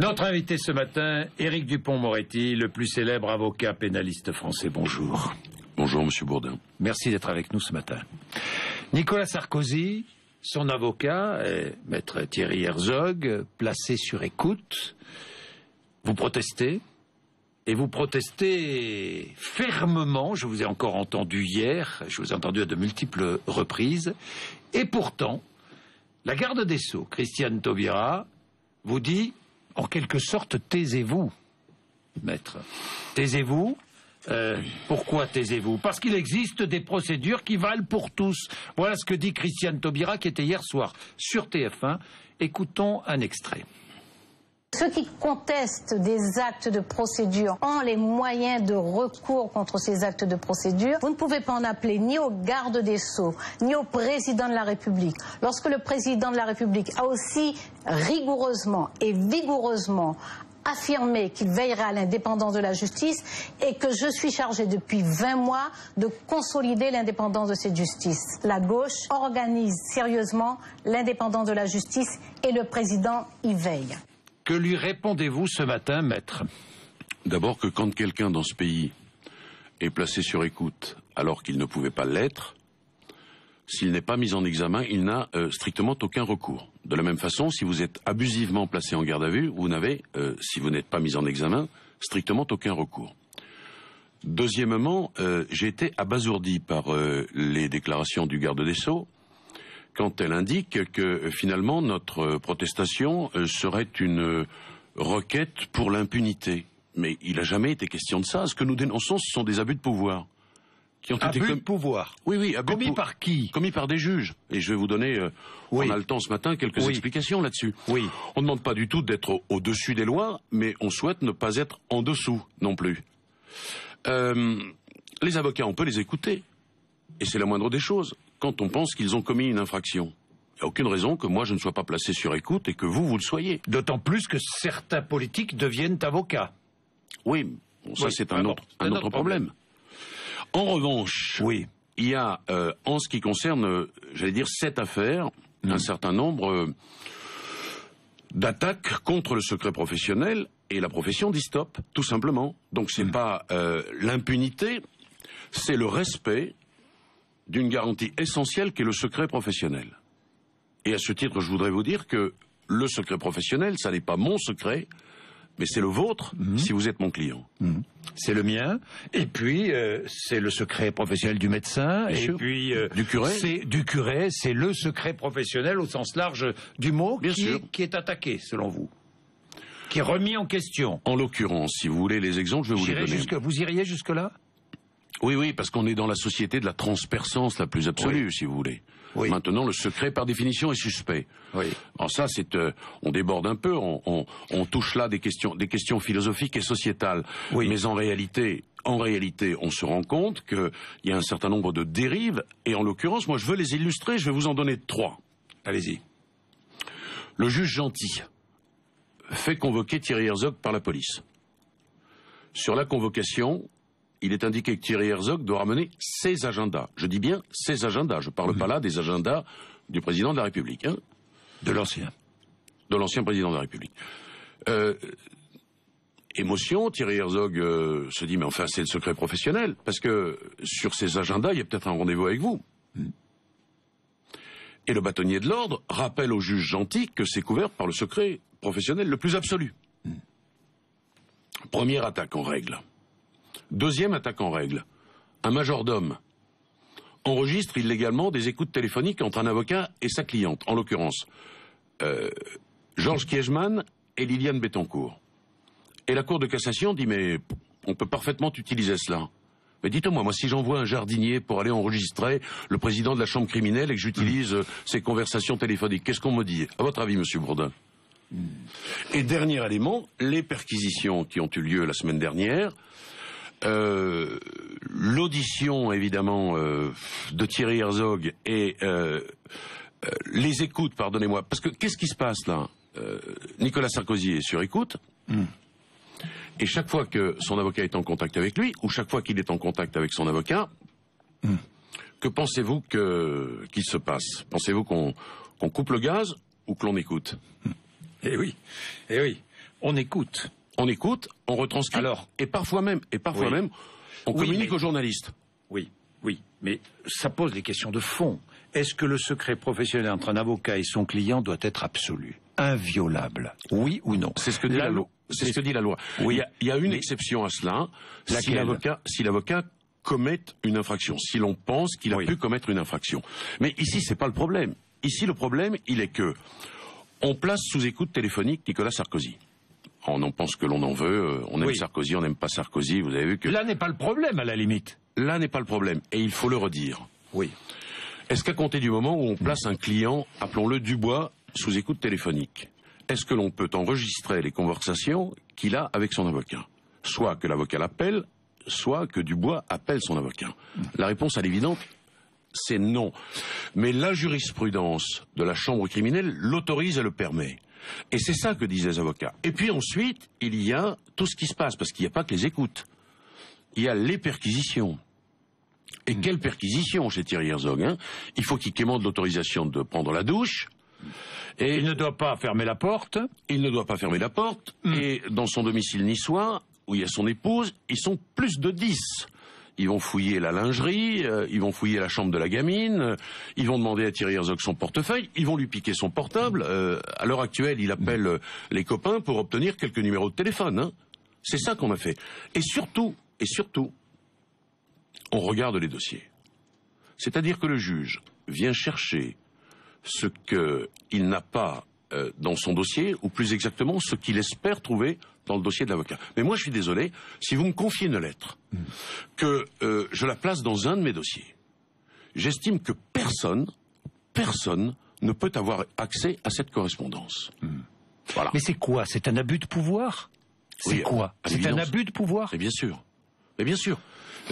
Notre invité ce matin, Éric Dupont-Moretti, le plus célèbre avocat pénaliste français. Bonjour. Bonjour, Monsieur Bourdin. Merci d'être avec nous ce matin. Nicolas Sarkozy, son avocat, maître Thierry Herzog, placé sur écoute. Vous protestez et vous protestez fermement, je vous ai encore entendu hier, je vous ai entendu à de multiples reprises, et pourtant, la garde des Sceaux, Christiane Taubira, vous dit, en quelque sorte, taisez-vous, maître. Taisez-vous? Euh, pourquoi taisez-vous? Parce qu'il existe des procédures qui valent pour tous. Voilà ce que dit Christiane Taubira, qui était hier soir sur TF1. Écoutons un extrait. Ceux qui contestent des actes de procédure ont les moyens de recours contre ces actes de procédure. Vous ne pouvez pas en appeler ni au garde des Sceaux, ni au président de la République. Lorsque le président de la République a aussi rigoureusement et vigoureusement affirmé qu'il veillera à l'indépendance de la justice et que je suis chargé depuis 20 mois de consolider l'indépendance de cette justice. La gauche organise sérieusement l'indépendance de la justice et le président y veille. Que lui répondez-vous ce matin, maître D'abord que quand quelqu'un dans ce pays est placé sur écoute alors qu'il ne pouvait pas l'être, s'il n'est pas mis en examen, il n'a euh, strictement aucun recours. De la même façon, si vous êtes abusivement placé en garde à vue, vous n'avez, euh, si vous n'êtes pas mis en examen, strictement aucun recours. Deuxièmement, euh, j'ai été abasourdi par les déclarations du garde des Sceaux quand elle indique que finalement notre protestation euh, serait une requête pour l'impunité. Mais il n'a jamais été question de ça. Ce que nous dénonçons, ce sont des abus de pouvoir. Qui ont abus de pouvoir Oui, oui. commis par qui? Commis par des juges. Et je vais vous donner, euh, on a le temps ce matin, quelques explications là-dessus. Oui. On ne demande pas du tout d'être au-dessus des lois, mais on souhaite ne pas être en dessous non plus. Euh, les avocats, on peut les écouter. Et c'est la moindre des choses quand on pense qu'ils ont commis une infraction. Il n'y a aucune raison que moi je ne sois pas placé sur écoute et que vous, vous le soyez. D'autant plus que certains politiques deviennent avocats. Oui, ça c'est un, autre, un autre problème. En revanche, oui. il y a, euh, en ce qui concerne, euh, j'allais dire, cette affaire, un mm. certain nombre euh, d'attaques contre le secret professionnel et la profession dit stop, tout simplement. Donc c'est n'est mm. pas l'impunité, c'est le respect d'une garantie essentielle qui est le secret professionnel. Et à ce titre, je voudrais vous dire que le secret professionnel, ça n'est pas mon secret, mais c'est le vôtre mhm. si vous êtes mon client. Mhm. C'est le mien. Et puis euh, c'est le secret professionnel du médecin. et puis euh, du curé. C'est du curé. C'est le secret professionnel au sens large du mot qui, Est, qui, est, attaqué selon vous, qui est remis en question. En l'occurrence, si vous voulez les exemples, je vais vous les donner. vous iriez jusque là oui, oui, parce qu'on est dans la société de la transperçance la plus absolue, si vous voulez. Maintenant, le secret, par définition, est suspect. Oui. Alors ça, c'est, euh, on déborde un peu, on, touche là des questions, des questions philosophiques et sociétales. Oui. Mais en réalité, en réalité, on se rend compte qu'il y a un certain nombre de dérives, et en l'occurrence, moi, je veux les illustrer. Je vais vous en donner trois. Allez-y. Le juge gentil fait convoquer Thierry Herzog par la police. Sur la convocation, il est indiqué que Thierry Herzog doit ramener ses agendas. Je dis bien ses agendas. Je ne parle pas là des agendas du président de la République. Hein. de l'ancien. De l'ancien président de la République. Euh, émotion, Thierry Herzog euh, se dit mais enfin c'est le secret professionnel parce que sur ses agendas il y a peut-être un rendez-vous avec vous. Et le bâtonnier de l'ordre rappelle au juge gentil que c'est couvert par le secret professionnel le plus absolu. Première attaque en règle. Deuxième attaque en règle. Un majordome enregistre illégalement des écoutes téléphoniques entre un avocat et sa cliente, en l'occurrence euh, Georges Kiechman et Liliane Bettencourt. Et la Cour de cassation dit mais on peut parfaitement utiliser cela. Mais dites-moi, moi, si j'envoie un jardinier pour aller enregistrer le président de la chambre criminelle et que j'utilise euh, ces conversations téléphoniques, qu'est-ce qu'on me dit? À votre avis, Monsieur Bourdin? Et dernier élément, les perquisitions qui ont eu lieu la semaine dernière euh, l'audition évidemment euh, de Thierry Herzog et euh, les écoutes, pardonnez-moi, parce que qu'est-ce qui se passe là? Nicolas Sarkozy est sur écoute. Hmm. Et chaque fois que son avocat est en contact avec lui, ou chaque fois qu'il est en contact avec son avocat, hmm. que pensez-vous qu'il se passe? Pensez-vous qu'on coupe le gaz ou que l'on écoute? Eh oui, eh oui. On écoute. On écoute, on retranscrit. Alors et parfois même, et parfois Oui. même, on Oui, communique mais- aux journalistes. Oui, oui, mais ça pose des questions de fond. Est-ce que le secret professionnel entre un avocat et son client doit être absolu, inviolable? Oui ou non? C'est ce que dit la, loi. C'est ce que dit la loi. Oui. Il, y a, il y a une Mais- exception à cela. Si l'avocat, si l'avocat commet une infraction, si l'on pense qu'il a Oui. pu commettre une infraction. Mais ici, c'est pas le problème. Ici, le problème, il est que on place sous écoute téléphonique Nicolas Sarkozy. On en pense que l'on en veut. euh, On aime Oui. Sarkozy, on n'aime pas Sarkozy. Vous avez vu que Là n'est pas le problème, à la limite. là n'est pas le problème. Et il faut le redire. Oui. Est-ce qu'à compter du moment où on place un client, appelons-le Dubois, sous écoute téléphonique, est-ce que l'on peut enregistrer les conversations qu'il a avec son avocat? Soit que l'avocat l'appelle, soit que Dubois appelle son avocat. La réponse à l'évidente, c'est non. Mais la jurisprudence de la chambre criminelle l'autorise et le permet. Et c'est ça que disent les avocats. Et puis ensuite, il y a tout ce qui se passe, parce qu'il n'y a pas que les écoutes. Il y a les perquisitions. Et quelle perquisition chez Thierry Herzog hein? Il faut qu'il quémande l'autorisation de prendre la douche. Et Il ne doit pas fermer la porte. il ne doit pas fermer la porte. Et dans son domicile niçois, où il y a son épouse, ils sont plus de 10. Ils vont fouiller la lingerie, euh, ils vont fouiller la chambre de la gamine, euh, ils vont demander à Thierry Herzog son portefeuille, ils vont lui piquer son portable. Euh, à l'heure actuelle, il appelle les copains pour obtenir quelques numéros de téléphone. hein. C'est ça qu'on a fait. Et surtout, et surtout, on regarde les dossiers. C'est-à-dire que le juge vient chercher ce qu'il n'a pas euh, dans son dossier, ou plus exactement ce qu'il espère trouver dans le dossier de l'avocat. Mais moi, je suis désolé, si vous me confiez une lettre, que euh, je la place dans un de mes dossiers, j'estime que personne, personne ne peut avoir accès à cette correspondance. Voilà. Mais c'est quoi? C'est un abus de pouvoir? C'est Oui, quoi? C'est un abus de pouvoir? Mais bien sûr. Mais bien sûr.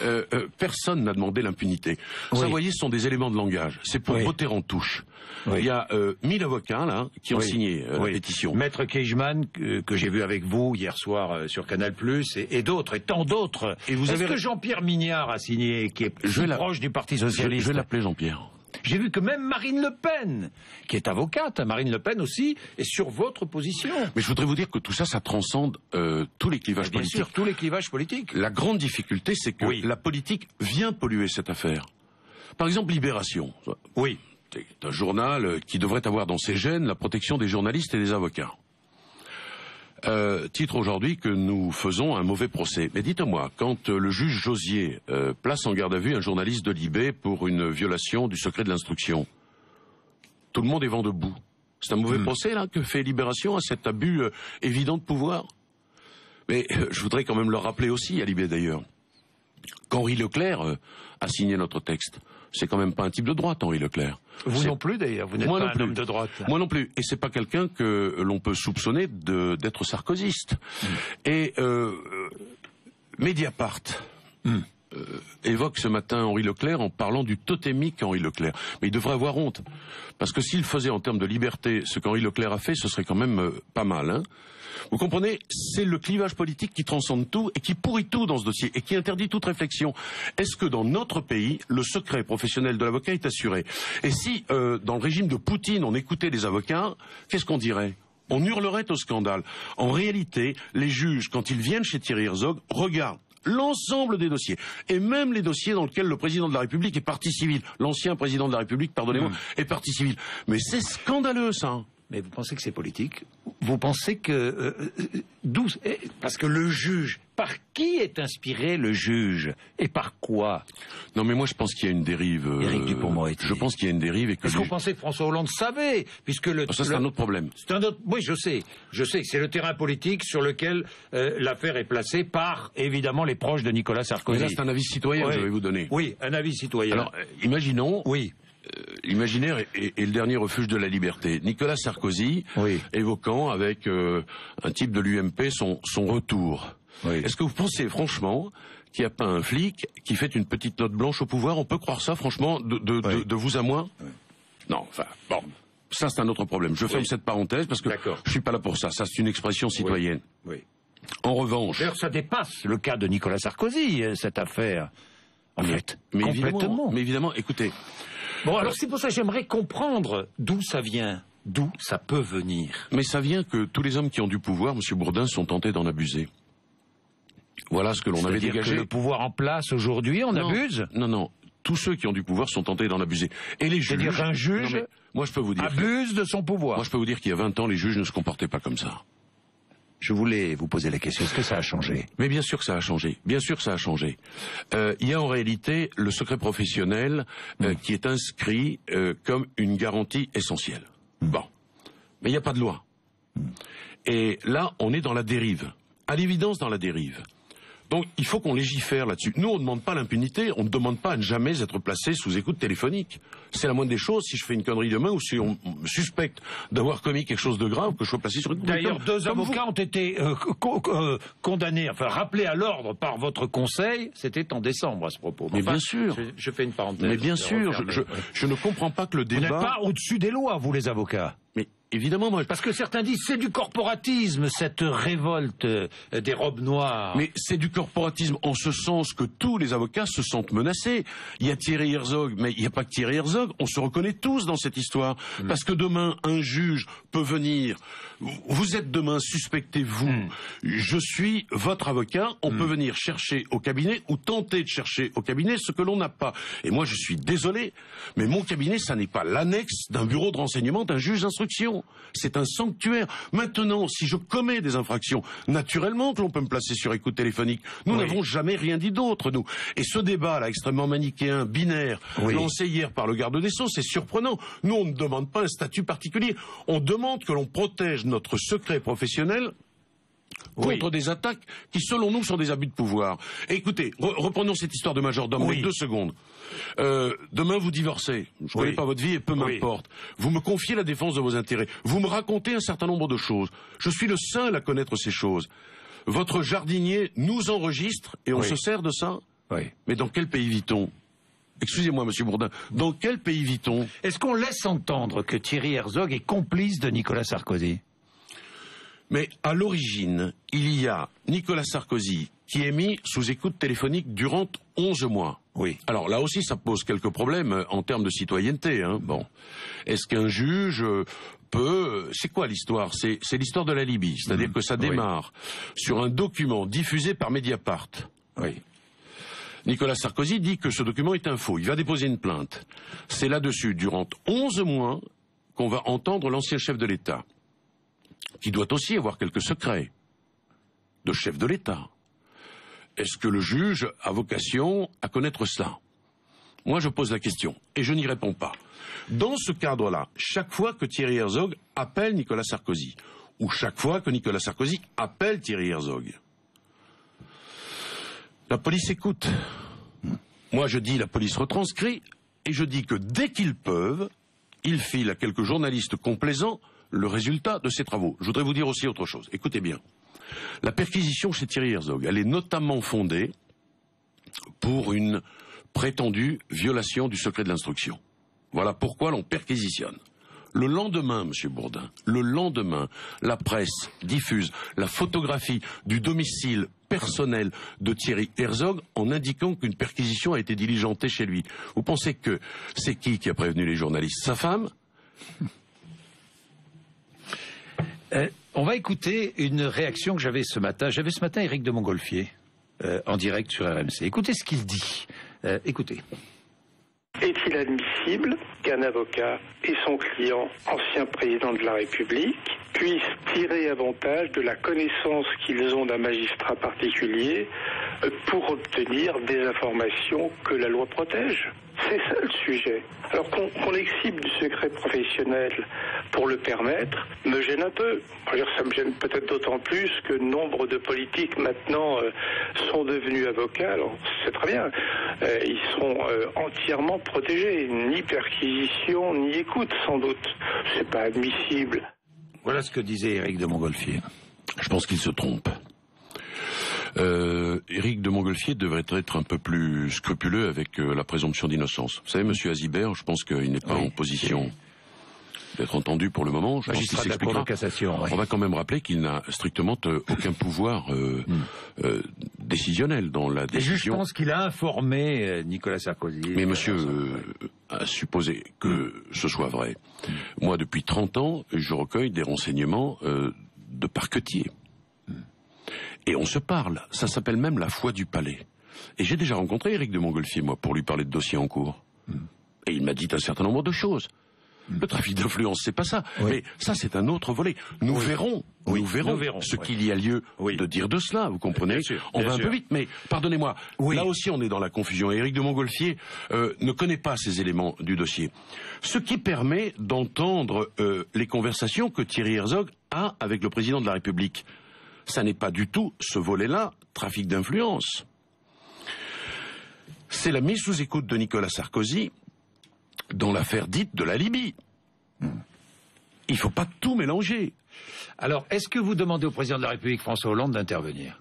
Euh, euh, personne n'a demandé l'impunité. Ça, vous voyez, ce sont des éléments de langage. C'est pour Oui. voter en touche. Oui. Il y a euh, 1000 avocats là qui ont signé euh, la pétition. Maître Keichmann, que, que j'ai vu avec vous hier soir sur Canal+, et, et d'autres, et tant d'autres. Et vous Est-ce avez- que Jean-Pierre Mignard a signé, qui est Je la- proche du Parti Je, je Socialiste vais l'appeler Jean-Pierre. J'ai vu que même Marine Le Pen, qui est avocate, Marine Le Pen aussi, est sur votre position. Mais je voudrais vous dire que tout ça, ça transcende euh, tous les clivages Bien politiques. sûr, tous les clivages politiques. La grande difficulté, c'est que Oui. la politique vient polluer cette affaire. Par exemple, Libération. Oui. C'est un journal qui devrait avoir dans ses gènes la protection des journalistes et des avocats. Euh, titre aujourd'hui que nous faisons un mauvais procès. Mais dites-moi, quand euh, le juge Josier euh, place en garde à vue un journaliste de Libé pour une violation du secret de l'instruction, tout le monde est vent debout. C'est un mauvais procès là que fait Libération à cet abus euh, évident de pouvoir? Mais je voudrais quand même le rappeler aussi à Libé d'ailleurs qu'Henri Leclerc a signé notre texte. C'est quand même pas un type de droite, Henri Leclerc. Vous non plus d'ailleurs, vous n'êtes pas non un plus. homme de droite. Moi non plus. Et c'est pas quelqu'un que l'on peut soupçonner d'être sarkozyste. Et euh, Mediapart euh, évoque ce matin Henri Leclerc en parlant du totémique Henri Leclerc. Mais il devrait avoir honte. Parce que s'il faisait en termes de liberté ce qu'Henri Leclerc a fait, ce serait quand même euh, pas mal. Hein vous comprenez C'est le clivage politique qui transcende tout et qui pourrit tout dans ce dossier et qui interdit toute réflexion. Est-ce que dans notre pays, le secret professionnel de l'avocat est assuré? Et si, euh, dans le régime de Poutine, on écoutait les avocats, qu'est-ce qu'on dirait? On hurlerait au scandale. En réalité, les juges, quand ils viennent chez Thierry Herzog, regardent l'ensemble des dossiers, et même les dossiers dans lesquels le président de la République est partie civile, l'ancien président de la République, pardonnez-moi, est partie civile. Mais c'est scandaleux, ça. Mais vous pensez que c'est politique Vous pensez que euh, euh, d'où eh, Parce que le juge, par qui est inspiré le juge et par quoi? Non, mais moi, je pense qu'il y a une dérive. euh, Éric Dupond-Moretti. Je pense qu'il y a une dérive et que. Est-ce les- qu'on pensait que François Hollande savait Puisque le, Ça, c'est le- un autre problème. C'est un autre. Oui, je sais. Je sais que c'est le terrain politique sur lequel euh, l'affaire est placée par évidemment les proches de Nicolas Mais Sarkozy. là, c'est un avis citoyen Oui. que je vais vous donner. Oui, un avis citoyen. Alors, euh, imaginons, oui, l'imaginaire est, est- est le dernier refuge de la liberté. Nicolas Sarkozy, Oui. évoquant avec euh, un type de l'UMP son, son retour. Oui. Est-ce que vous pensez franchement qu'il n'y a pas un flic qui fait une petite note blanche au pouvoir? On peut croire ça, franchement, de, de, de- Oui. de vous à moi? Non, enfin, bon. Ça, c'est un autre problème. Je ferme cette parenthèse parce que je suis pas là pour ça. Ça, c'est une expression citoyenne. oui. En revanche, D'ailleurs, ça dépasse le cas de Nicolas Sarkozy, euh, cette affaire. En fait, mais évidemment, mais évidemment, écoutez, Bon, alors c'est pour ça que j'aimerais comprendre d'où ça vient. d'où ça peut venir. Mais ça vient que tous les hommes qui ont du pouvoir, M. Bourdin, sont tentés d'en abuser. Voilà ce que l'on avait C'est-à-dire dégagé. que le pouvoir en place aujourd'hui, on Non, abuse Non, non. Tous ceux qui ont du pouvoir sont tentés d'en abuser. Et les juges. C'est-à-dire qu'un juge Non, moi, je peux vous dire. abuse de son pouvoir. Moi, je peux vous dire qu'il y a 20 ans, les juges ne se comportaient pas comme ça. Je voulais vous poser la question, est-ce que ça a changé Mais bien sûr que ça a changé. Bien sûr que ça a changé. Euh, il y a en réalité le secret professionnel euh, qui est inscrit euh, comme une garantie essentielle. Bon. Mais il n'y a pas de loi. Et là, on est dans la dérive. À l'évidence, dans la dérive. Donc, il faut qu'on légifère là-dessus. Nous, on ne demande pas l'impunité, on ne demande pas à ne jamais être placé sous écoute téléphonique. C'est la moindre des choses. Si je fais une connerie demain ou si on me suspecte d'avoir commis quelque chose de grave, que je sois placé sur écoute. D'ailleurs, deux comme vous. avocats ont été euh, euh, condamnés, enfin rappelés à l'ordre par votre conseil. C'était en décembre à ce propos. Mais bien sûr. Je, je fais une parenthèse. Mais bien sûr, je, refermer. je, je ne comprends pas que le Vous n'êtes débat. pas au-dessus des lois, vous les avocats. Mais évidemment, moi. Parce que certains disent c'est du corporatisme, cette révolte euh, des robes noires. Mais c'est du corporatisme en ce sens que tous les avocats se sentent menacés. Il y a Thierry Herzog, mais il n'y a pas que Thierry Herzog. On se reconnaît tous dans cette histoire. Parce que demain, un juge peut venir. Vous êtes demain suspecté, vous. Je suis votre avocat. On peut venir chercher au cabinet ou tenter de chercher au cabinet ce que l'on n'a pas. Et moi, je suis désolé, mais mon cabinet, ça n'est pas l'annexe d'un bureau de renseignement d'un juge d'instruction. C'est un sanctuaire. Maintenant, si je commets des infractions, naturellement que l'on peut me placer sur écoute téléphonique. Nous Oui. n'avons jamais rien dit d'autre, nous. Et ce débat, là, extrêmement manichéen, binaire, Oui. lancé hier par le garde des Sceaux, c'est surprenant. Nous, on ne demande pas un statut particulier. On demande que l'on protège notre secret professionnel Oui. contre des attaques qui, selon nous, sont des abus de pouvoir. Écoutez, re- reprenons cette histoire de majordome, Oui. deux secondes. Euh, demain, vous divorcez. Je ne Oui. connais pas votre vie et peu m'importe. Vous me confiez la défense de vos intérêts. Vous me racontez un certain nombre de choses. Je suis le seul à connaître ces choses. Votre jardinier nous enregistre et on se sert de ça Oui. Mais dans quel pays vit-on? Excusez-moi, Monsieur Bourdin. Dans quel pays vit-on? Est-ce qu'on laisse entendre que Thierry Herzog est complice de Nicolas Sarkozy? Mais à l'origine, il y a Nicolas Sarkozy qui est mis sous écoute téléphonique durant 11 mois. Oui. Alors là aussi, ça pose quelques problèmes euh, en termes de citoyenneté. Hein. Bon, est-ce qu'un juge euh, peut euh, C'est quoi l'histoire? C'est l'histoire de la Libye, c'est-à-dire que ça oui. démarre sur un document diffusé par Mediapart. Oui. Nicolas Sarkozy dit que ce document est un faux. Il va déposer une plainte. C'est là-dessus, durant 11 mois, qu'on va entendre l'ancien chef de l'État, qui doit aussi avoir quelques secrets de chef de l'État. Est-ce que le juge a vocation à connaître cela Moi, je pose la question et je n'y réponds pas. Dans ce cadre-là, chaque fois que Thierry Herzog appelle Nicolas Sarkozy, ou chaque fois que Nicolas Sarkozy appelle Thierry Herzog, la police écoute. Moi, je dis la police retranscrit, et je dis que dès qu'ils peuvent, ils filent à quelques journalistes complaisants le résultat de ces travaux. Je voudrais vous dire aussi autre chose. Écoutez bien. La perquisition chez Thierry Herzog, elle est notamment fondée pour une prétendue violation du secret de l'instruction. Voilà pourquoi l'on perquisitionne. Le lendemain, Monsieur Bourdin, le lendemain, la presse diffuse la photographie du domicile personnel de Thierry Herzog en indiquant qu'une perquisition a été diligentée chez lui. Vous pensez que c'est qui qui a prévenu les journalistes? Sa femme? Euh, on va écouter une réaction que j'avais ce matin. J'avais ce matin Éric de Montgolfier euh, en direct sur RMC. Écoutez ce qu'il dit. Euh, écoutez. Est-il admissible qu'un avocat et son client, ancien président de la République, puissent tirer avantage de la connaissance qu'ils ont d'un magistrat particulier pour obtenir des informations que la loi protège? C'est ça le sujet. Alors qu'on qu'on exhibe du secret professionnel pour le permettre me gêne un peu. Ça me gêne peut-être d'autant plus que nombre de politiques maintenant euh, sont devenus avocats. Alors c'est très bien. Euh, ils seront euh, entièrement protégés. Ni perquisition, ni écoute sans doute. C'est pas admissible. Voilà ce que disait Éric de Montgolfier. Je pense qu'il se trompe. Euh, Éric de Montgolfier devrait être un peu plus scrupuleux avec euh, la présomption d'innocence. Vous savez, Monsieur Azibert, je pense qu'il n'est pas Oui, en position d'être entendu pour le moment. Je Magistrat de la Cour de cassation. On va quand même rappeler qu'il n'a strictement euh, aucun pouvoir euh, hmm. euh, décisionnel dans la décision. Et je pense qu'il a informé Nicolas Sarkozy. Mais monsieur a supposé que ce soit vrai. Hmm. Moi, depuis 30 ans, je recueille des renseignements de parquetiers. Hmm. Et on se parle. Ça s'appelle même la foi du palais. Et j'ai déjà rencontré Éric de Montgolfier, moi, pour lui parler de dossiers en cours. Et il m'a dit un certain nombre de choses. Le trafic d'influence, c'est pas ça. Mais ça, c'est un autre volet. Nous verrons, nous verrons, ce qu'il y a lieu de dire de cela. Vous comprenez On va un peu vite, mais pardonnez-moi. Là aussi, on est dans la confusion. Éric de Montgolfier euh, ne connaît pas ces éléments du dossier, ce qui permet d'entendre euh, les conversations que Thierry Herzog a avec le président de la République. Ça n'est pas du tout ce volet-là, trafic d'influence. C'est la mise sous écoute de Nicolas Sarkozy dans l'affaire dite de la Libye. Il ne faut pas tout mélanger. Alors, est-ce que vous demandez au président de la République François Hollande d'intervenir?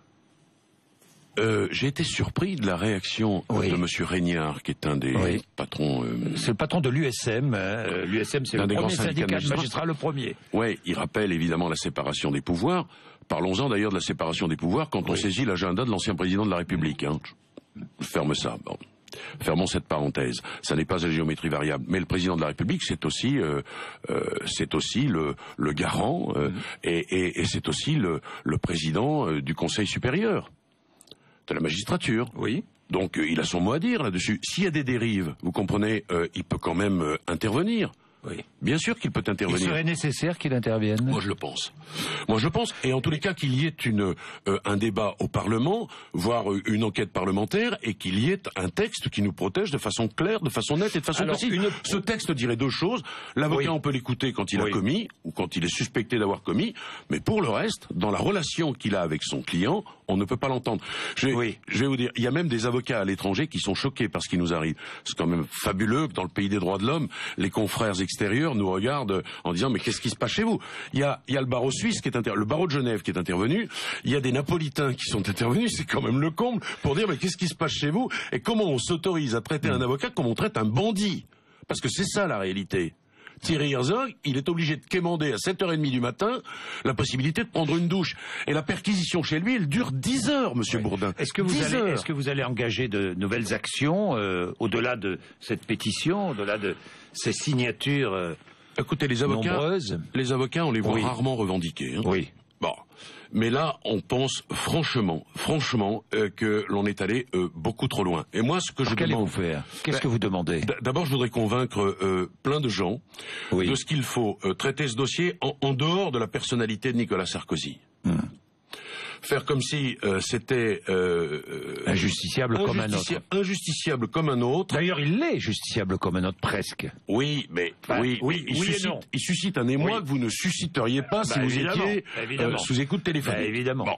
Euh, j'ai été surpris de la réaction de M. Régnard, qui est un des patrons. Euh, c'est le patron de l'USM. Hein. L'USM, c'est le des premier syndicat de magistrats, le premier. Oui, il rappelle évidemment la séparation des pouvoirs. Parlons-en d'ailleurs de la séparation des pouvoirs quand on saisit l'agenda de l'ancien président de la République. Hein. Ferme ça. Bon. Fermons cette parenthèse. Ça n'est pas à géométrie variable. Mais le président de la République, c'est aussi, euh, euh, c'est aussi le, garant euh, et, c'est aussi le, le président du Conseil supérieur de la magistrature. Oui. Donc il a son mot à dire là-dessus. S'il y a des dérives, vous comprenez, il peut quand même intervenir. Oui. Bien sûr qu'il peut intervenir. Il serait nécessaire qu'il intervienne. Moi, je le pense. Moi, je pense, et en tous les cas, qu'il y ait une, euh, un débat au Parlement, voire euh, une enquête parlementaire, et qu'il y ait un texte qui nous protège de façon claire, de façon nette et de façon précise. Ce texte dirait deux choses. L'avocat, on peut l'écouter quand il a commis, ou quand il est suspecté d'avoir commis, mais pour le reste, dans la relation qu'il a avec son client, on ne peut pas l'entendre. Je, je, vais vous dire, il y a même des avocats à l'étranger qui sont choqués par ce qui nous arrive. C'est quand même fabuleux que dans le pays des droits de l'homme, les confrères extérieurs nous regardent en disant mais qu'est-ce qui se passe chez vous? Il y a, il y a le barreau suisse qui est intervenu, le barreau de Genève qui est intervenu, il y a des napolitains qui sont intervenus, c'est quand même le comble pour dire mais qu'est-ce qui se passe chez vous? Et comment on s'autorise à traiter un mm. avocat comme on traite un bandit? Parce que c'est ça la réalité. Thierry Herzog, il est obligé de quémander à 7h30 du matin la possibilité de prendre une douche. Et la perquisition chez lui, elle dure 10 heures, monsieur Bourdin. Est-ce que, vous allez, est-ce que vous allez engager de nouvelles actions euh, au-delà de cette pétition, au-delà de ces signatures euh, Écoutez, les avocats, nombreuses les avocats, on les voit rarement revendiquer. Hein. Oui. Mais là, on pense franchement, franchement, euh, que l'on est allé euh, beaucoup trop loin. Et moi, ce que je demande, faire? Qu'est-ce ben, que vous demandez? D'abord, je voudrais convaincre euh, plein de gens de ce qu'il faut traiter ce dossier en, dehors de la personnalité de Nicolas Sarkozy. Hmm faire comme si euh, c'était euh, injusticiable comme un autre. Injusticiable comme un autre. D'ailleurs, il l'est justiciable comme un autre presque. Oui, mais oui, oui, il, suscite, il, suscite, un émoi que vous ne susciteriez pas bah, si vous étiez euh, sous écoute téléphonique. Bah, évidemment. Bon.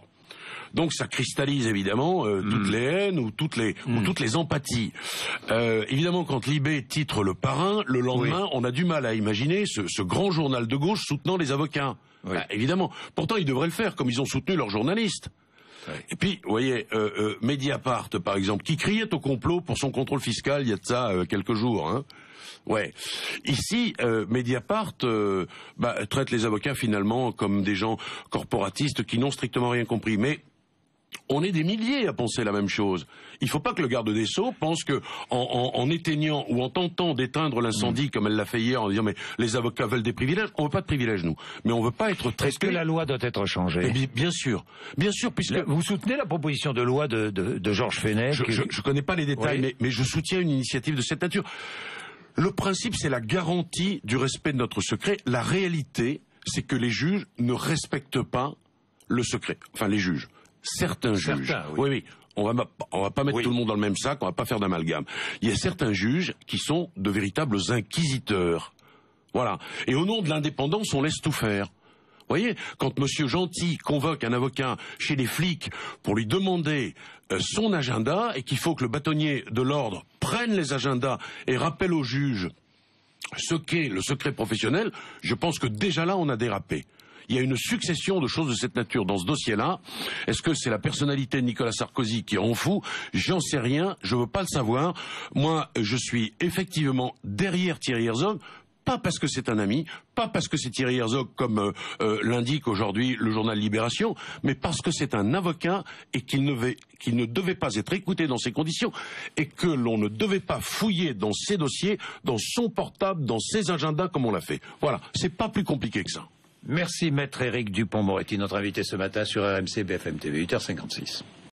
Donc ça cristallise évidemment euh, toutes mm. les haines ou toutes les ou mm. toutes les empathies. Euh, évidemment, quand Libé titre le parrain, le lendemain, on a du mal à imaginer ce, ce, grand journal de gauche soutenant les avocats. Bah, évidemment. Pourtant, ils devraient le faire, comme ils ont soutenu leurs journalistes. Et puis, vous voyez, euh, euh, Mediapart, par exemple, qui criait au complot pour son contrôle fiscal il y a de ça euh, quelques jours. Hein. Ouais. Ici, euh, Mediapart bah, traite les avocats finalement comme des gens corporatistes qui n'ont strictement rien compris. Mais on est des milliers à penser la même chose. Il ne faut pas que le garde des Sceaux pense que en, éteignant ou en tentant d'éteindre l'incendie mm. comme elle l'a fait hier en disant mais les avocats veulent des privilèges, on veut pas de privilèges nous, mais on veut pas être traité. Est-ce que la loi doit être changée? Eh bien, sûr, bien sûr, puisque vous soutenez la proposition de loi de, Georges Fenech. Je, ne connais pas les détails, mais je soutiens une initiative de cette nature. Le principe, c'est la garantie du respect de notre secret. La réalité, c'est que les juges ne respectent pas le secret. Enfin, les juges certains juges. Oui. oui, On va, on va pas mettre tout le monde dans le même sac, on va pas faire d'amalgame. Il y a certains juges qui sont de véritables inquisiteurs. Voilà. Et au nom de l'indépendance, on laisse tout faire. Vous voyez, quand Monsieur Gentil convoque un avocat chez les flics pour lui demander euh, son agenda et qu'il faut que le bâtonnier de l'ordre prenne les agendas et rappelle au juge ce qu'est le secret professionnel, je pense que déjà là on a dérapé. Il y a une succession de choses de cette nature dans ce dossier-là. Est-ce que c'est la personnalité de Nicolas Sarkozy qui en fout J'en sais rien, je veux pas le savoir. Moi, je suis effectivement derrière Thierry Herzog pas parce que c'est un ami, pas parce que c'est Thierry Herzog comme euh, euh, l'indique aujourd'hui le journal Libération, mais parce que c'est un avocat et qu'il ne, ne devait pas être écouté dans ces conditions et que l'on ne devait pas fouiller dans ses dossiers, dans son portable, dans ses agendas comme on l'a fait. Voilà, c'est pas plus compliqué que ça. Merci maître Éric Dupont-Moretti, notre invité ce matin sur RMC BFM TV 8h56.